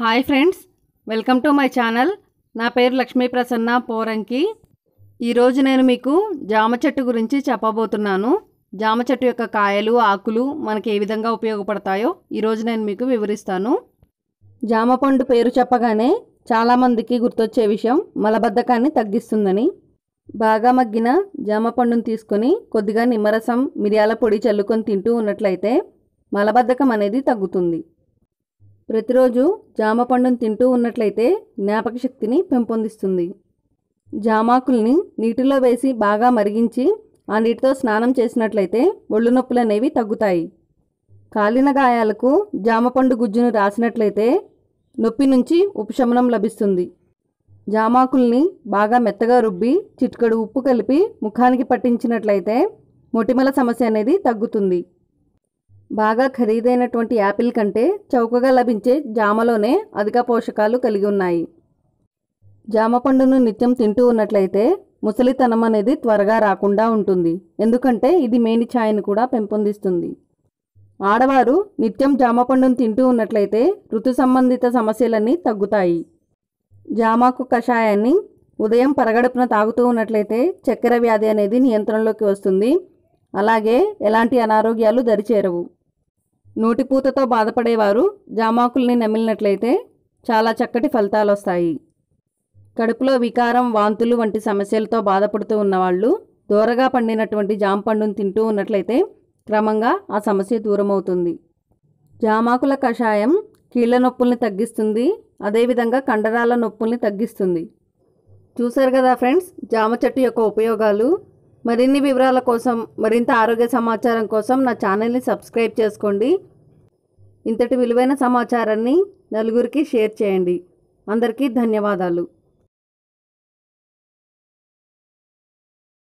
Hi friends welcome to my channel. నా పేరు లక్ష్మీ ప్రసన్న పోరంకి. ఈరోజు నేను మీకు జామ చెట్టు గురించి చెప్పబోతున్నాను. జామ చెట్టు యొక్క కాయలు ఆకులు మనకి ఏ విధంగా ఉపయోగపడతాయో ఈరోజు నేను మీకు వివరిస్తాను. జామ పండు పేరు చెప్పగానే చాలామందికి గుర్తొచ్చే విషయం మలబద్ధకాన్ని తగ్గిస్తుందని. బాగా మగ్గిన జామ పండును తీసుకొని కొద్దిగా నిమ్మరసం మిరియాల పొడి చల్లుకొని తింటూ ఉన్నట్లయితే మలబద్ధకం అనేది తగ్గుతుంది. ప్రతిరోజు జామ పండును తింటూ ఉన్నట్లయితే జ్ఞాపక శక్తిని పెంపొందిస్తుంది. జామాకుల్ని నీటిలో వేసి బాగా మరిగించి ఆ నీటితో స్నానం చేసినట్లయితే ఒళ్ళు నొప్పులు అనేవి తగ్గుతాయి. కాలిన గాయాలకు జామపండు గుజ్జును రాసినట్లయితే నొప్పి నుంచి ఉపశమనం లభిస్తుంది. జామాకుల్ని బాగా మెత్తగా రుబ్బి చిటికెడు ఉప్పు కలిపి ముఖానికి పట్టించినట్లయితే మొటిమల సమస్య అనేది తగ్గుతుంది. బాగా ఖరీదైనటువంటి యాపిల్ కంటే చౌకగా లభించే జామలోనే అధిక పోషకాలు కలిగి ఉన్నాయి. జామ పండును నిత్యం తింటూ ఉన్నట్లయితే ముసలితనం అనేది త్వరగా రాకుండా ఉంటుంది. ఎందుకంటే ఇది మేని ఛాయను కూడా పెంపొందిస్తుంది. ఆడవారు నిత్యం జామ పండును తింటూ ఉన్నట్లయితే ఋతు సంబంధిత సమస్యలన్నీ తగ్గుతాయి. జామాకు కషాయాన్ని ఉదయం పరగడుపున తాగుతూ ఉన్నట్లయితే చక్కెర వ్యాధి అనేది నియంత్రణలోకి వస్తుంది. అలాగే ఎలాంటి అనారోగ్యాలు దరిచేరవు. నోటిపూతతో బాధపడేవారు జామాకుల్ని నమిలినట్లయితే చాలా చక్కటి ఫలితాలు వస్తాయి కడుపులో వికారం వాంతులు వంటి సమస్యలతో బాధపడుతూ ఉన్నవాళ్ళు దూరగా పండినటువంటి జామ పండును తింటూ ఉన్నట్లయితే క్రమంగా ఆ సమస్య దూరమవుతుంది. జామాకుల కషాయం కీళ్ళ నొప్పుల్ని తగ్గిస్తుంది అదేవిధంగా కండరాల నొప్పుల్ని తగ్గిస్తుంది. చూశారు కదా ఫ్రెండ్స్ జామ చెట్టు యొక్క ఉపయోగాలు మరిన్ని వివరాల కోసం మరింత ఆరోగ్య సమాచారం కోసం నా ఛానల్ని సబ్స్క్రైబ్ చేసుకోండి. ఇంతటి విలువైన సమాచారాన్ని నలుగురికి షేర్ చేయండి. అందరికీ ధన్యవాదాలు.